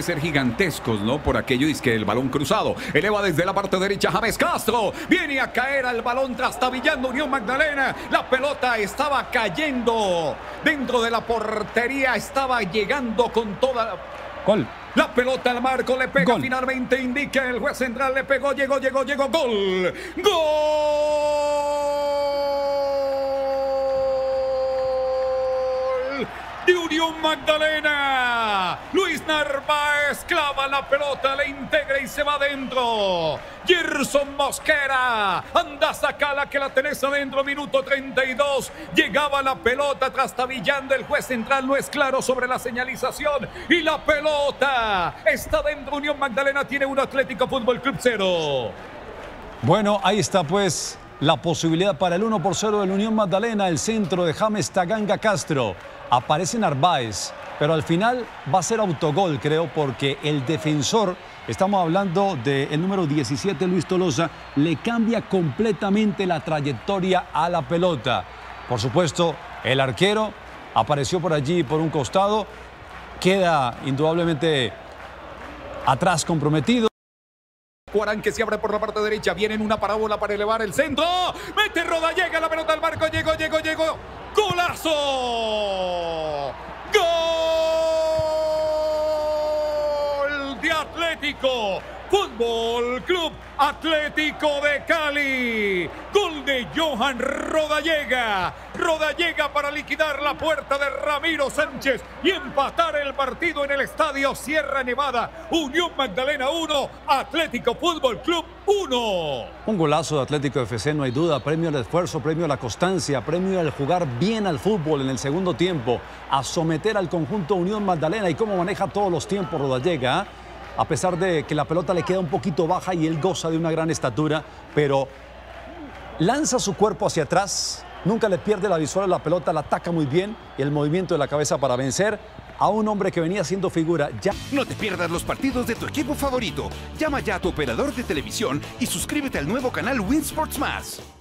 ser gigantescos, ¿no? Por aquello es que el balón cruzado eleva desde la parte derecha James Castro. Viene a caer al balón trastabillando Unión Magdalena. La pelota estaba cayendo dentro de la portería. Estaba llegando con toda. Gol. La pelota al marco le pega finalmente. Indica el juez central. Le pegó, llegó, llegó, llegó. Gol. Gol. De Unión Magdalena. Luis Narváez clava la pelota, le integra y se va adentro. Gerson Mosquera, anda sacala que la tenés adentro, minuto 32. Llegaba la pelota trastabillando, el juez central no es claro sobre la señalización. Y la pelota está dentro, Unión Magdalena tiene un Atlético Fútbol Club cero. Bueno, ahí está pues la posibilidad para el 1 por 0 del Unión Magdalena, el centro de James Taganga Castro aparece Narváez, pero al final va a ser autogol, creo, porque el defensor, estamos hablando del número 17, Luis Tolosa, le cambia completamente la trayectoria a la pelota. Por supuesto, el arquero apareció por allí por un costado, queda indudablemente atrás comprometido. Cuarán que se abre por la parte derecha. Viene en una parábola para elevar el centro. Mete Roda, llega la pelota al marco. Llegó, llegó, llegó. ¡Golazo! ¡Gol de Atlético! Fútbol Club Atlético de Cali. Gol de Johan Rodallega. Rodallega para liquidar la puerta de Ramiro Sánchez y empatar el partido en el estadio Sierra Nevada. Unión Magdalena 1, Atlético Fútbol Club 1. Un golazo de Atlético FC, no hay duda. Premio al esfuerzo, premio a la constancia, premio al jugar bien al fútbol en el segundo tiempo, a someter al conjunto Unión Magdalena y cómo maneja todos los tiempos Rodallega. a pesar de que la pelota le queda un poquito baja y él goza de una gran estatura, pero lanza su cuerpo hacia atrás, nunca le pierde la visual a la pelota, la ataca muy bien y el movimiento de la cabeza para vencer a un hombre que venía siendo figura. Ya... No te pierdas los partidos de tu equipo favorito. Llama ya a tu operador de televisión y suscríbete al nuevo canal Win Sports Más.